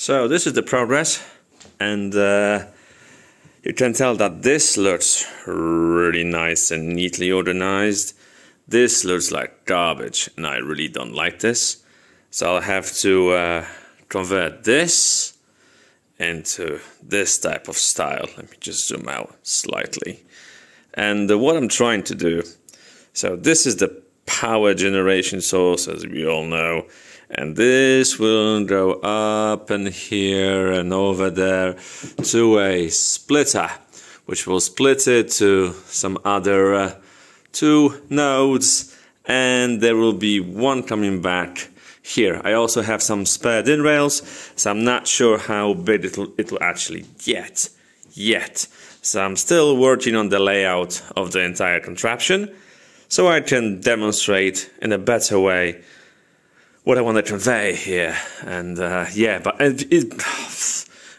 So this is the progress and uh, you can tell that this looks really nice and neatly organized. This looks like garbage and I really don't like this. So I'll have to uh, convert this into this type of style. Let me just zoom out slightly. And uh, what I'm trying to do, so this is the power generation source as we all know and this will go up and here and over there to a splitter which will split it to some other uh, two nodes and there will be one coming back here. I also have some spare DIN rails so I'm not sure how big it'll, it'll actually get yet. So I'm still working on the layout of the entire contraption so I can demonstrate in a better way what I want to convey here. And uh, yeah, but it, it,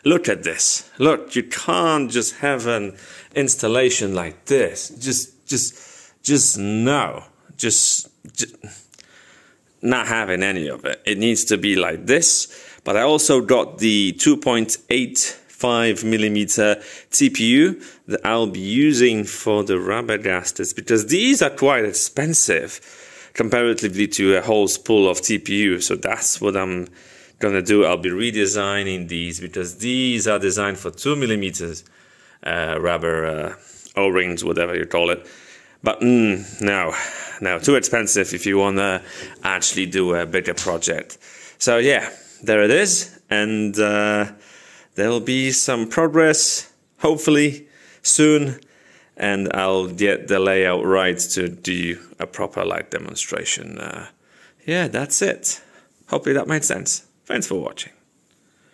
look at this. Look, you can't just have an installation like this. Just, just, just no. Just, just not having any of it. It needs to be like this. But I also got the 2.85 millimeter TPU that I'll be using for the rubber gaskets because these are quite expensive comparatively to a whole spool of TPU. So that's what I'm gonna do. I'll be redesigning these because these are designed for two millimeters uh, rubber uh, O-rings, whatever you call it. But mm, no, no, too expensive if you wanna actually do a bigger project. So yeah, there it is, and uh, there'll be some progress, hopefully soon and I'll get the layout right to do a proper light demonstration. Uh, yeah, that's it. Hopefully that made sense. Thanks for watching.